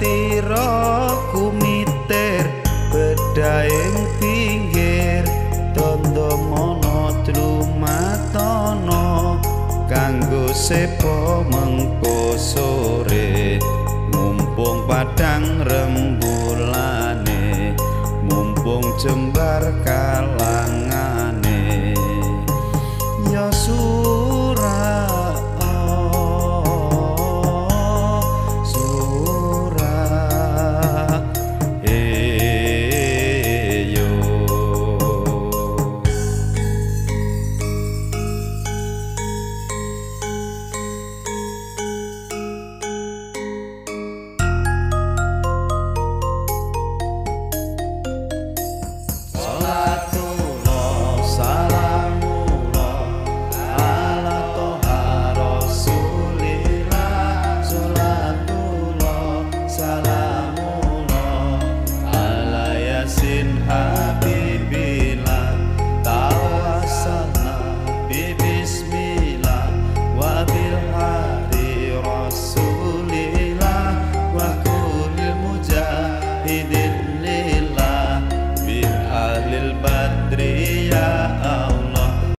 tiro kumiter bedaing pinggir. Tondo mono trumatono kanggo sepo mengko sore. Mumpung padang rembulane mumpung jembar kalah